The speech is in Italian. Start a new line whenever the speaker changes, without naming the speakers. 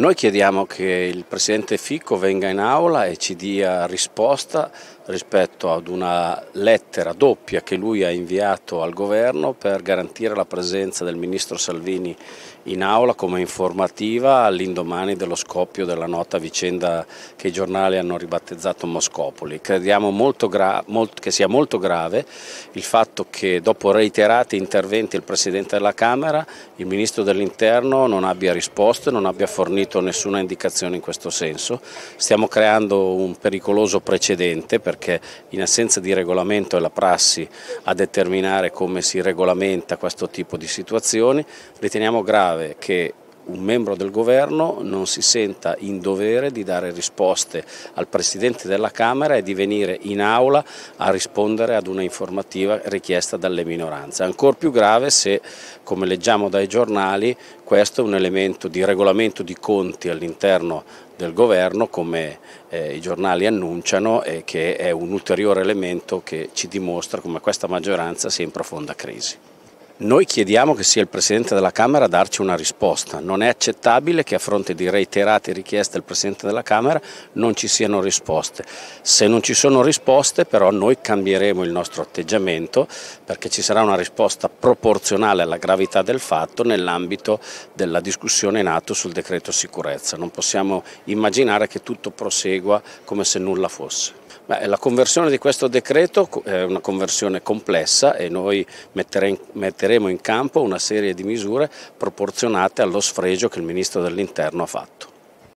Noi chiediamo che il Presidente Fico venga in aula e ci dia risposta rispetto ad una lettera doppia che lui ha inviato al governo per garantire la presenza del Ministro Salvini in aula come informativa all'indomani dello scoppio della nota vicenda che i giornali hanno ribattezzato Moscopoli. Crediamo molto molto, che sia molto grave il fatto che dopo reiterati interventi del Presidente della Camera il Ministro dell'Interno non abbia risposto e non abbia fornito nessuna indicazione in questo senso. Stiamo creando un pericoloso precedente perché in assenza di regolamento è la prassi a determinare come si regolamenta questo tipo di situazioni. Riteniamo grave che un membro del governo non si senta in dovere di dare risposte al Presidente della Camera e di venire in aula a rispondere ad una informativa richiesta dalle minoranze. Ancora più grave se, come leggiamo dai giornali, questo è un elemento di regolamento di conti all'interno del governo come eh, i giornali annunciano e che è un ulteriore elemento che ci dimostra come questa maggioranza sia in profonda crisi. Noi chiediamo che sia il Presidente della Camera a darci una risposta. Non è accettabile che a fronte di reiterate richieste del Presidente della Camera non ci siano risposte. Se non ci sono risposte però noi cambieremo il nostro atteggiamento perché ci sarà una risposta proporzionale alla gravità del fatto nell'ambito della discussione in atto sul decreto sicurezza. Non possiamo immaginare che tutto prosegua come se nulla fosse. La conversione di questo decreto è una conversione complessa e noi metteremo in campo una serie di misure proporzionate allo sfregio che il Ministro dell'Interno ha fatto.